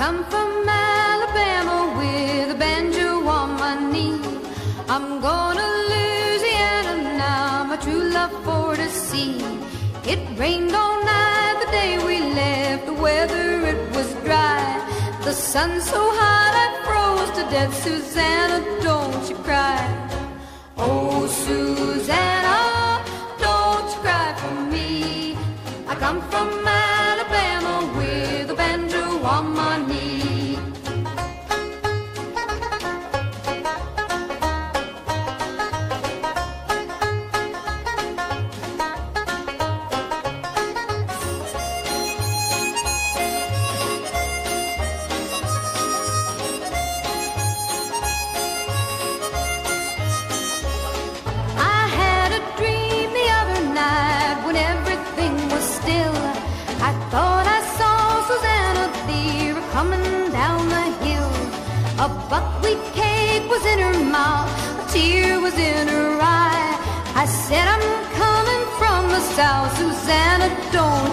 come from Alabama with a banjo on my knee. I'm going to Louisiana now, my true love for to see. It rained all night the day we left, the weather it was dry. The sun so hot I froze to death. Susanna, don't you cry. Oh, Susanna, don't you cry for me. I come from Alabama with a banjo on my A buckwheat cake was in her mouth, a tear was in her eye. I said, I'm coming from the south, Susanna, don't.